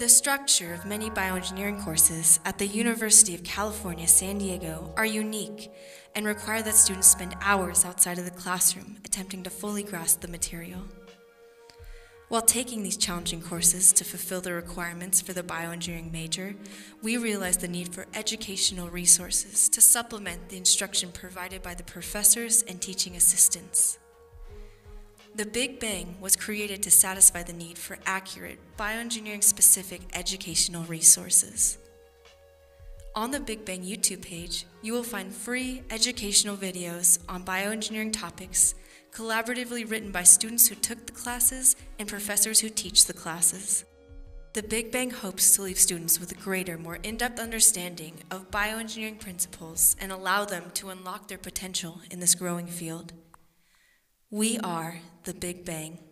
The structure of many bioengineering courses at the University of California, San Diego are unique and require that students spend hours outside of the classroom attempting to fully grasp the material. While taking these challenging courses to fulfill the requirements for the bioengineering major, we realized the need for educational resources to supplement the instruction provided by the professors and teaching assistants. The Big BENG was created to satisfy the need for accurate, bioengineering specific educational resources. On the Big BENG YouTube page, you will find free educational videos on bioengineering topics, collaboratively written by students who took the classes and professors who teach the classes. The Big BENG hopes to leave students with a greater, more in depth understanding of bioengineering principles and allow them to unlock their potential in this growing field. We are the Big BENG.